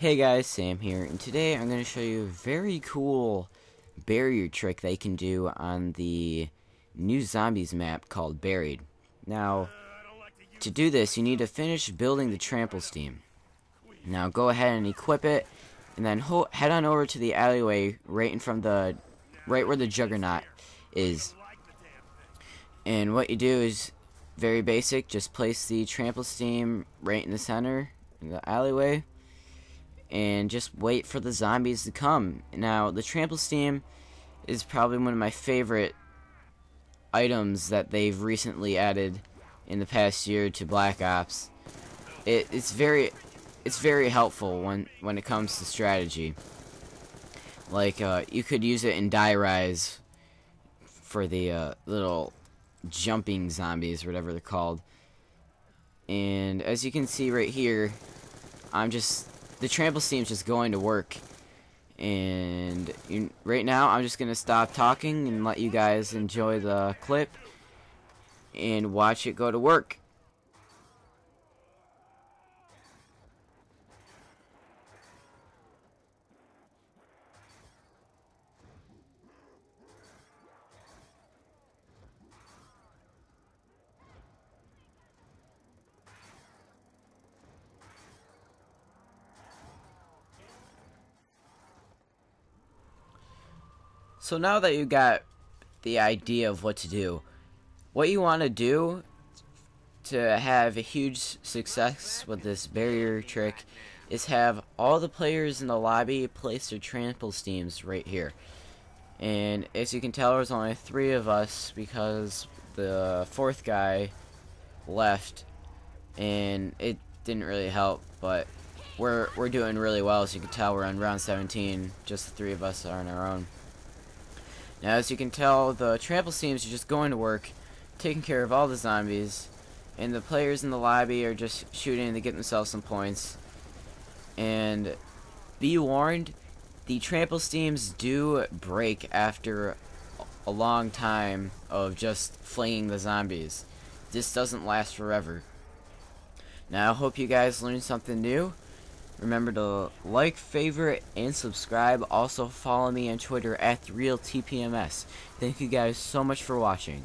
Hey guys, Sam here, and today I'm going to show you a very cool barrier trick that you can do on the new zombies map called Buried. Now, to do this, you need to finish building the trample steam. Now go ahead and equip it, and then head on over to the alleyway right in of the, right where the juggernaut is. And what you do is very basic, just place the trample steam right in the center, in the alleyway and just wait for the zombies to come. Now, the trample steam is probably one of my favorite items that they've recently added in the past year to Black Ops. It, it's very it's very helpful when when it comes to strategy. Like uh, you could use it in Die Rise for the uh, little jumping zombies, whatever they're called. And as you can see right here, I'm just the trample steam's just going to work. And you, right now, I'm just going to stop talking and let you guys enjoy the clip and watch it go to work. So now that you got the idea of what to do, what you want to do to have a huge success with this barrier trick is have all the players in the lobby place their trample steams right here. And as you can tell, there's only three of us because the fourth guy left, and it didn't really help. But we're we're doing really well, as you can tell. We're on round 17. Just the three of us are on our own. Now, as you can tell, the trample steams are just going to work, taking care of all the zombies, and the players in the lobby are just shooting to get themselves some points. And be warned, the trample steams do break after a long time of just flinging the zombies. This doesn't last forever. Now, I hope you guys learned something new. Remember to like, favorite, and subscribe. Also follow me on Twitter at RealTPMS. Thank you guys so much for watching.